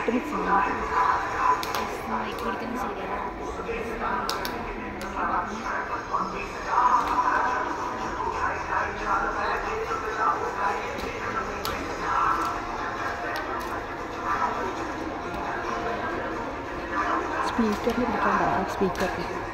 പാട്ട് മിക്സ് ചെയ്യുന്നത് മൈക്ക് പിടിക്കുന്ന ശരിയല്ല സ്പീക്കറിൽ പിടിക്കാൻ സ്പീക്കറിൽ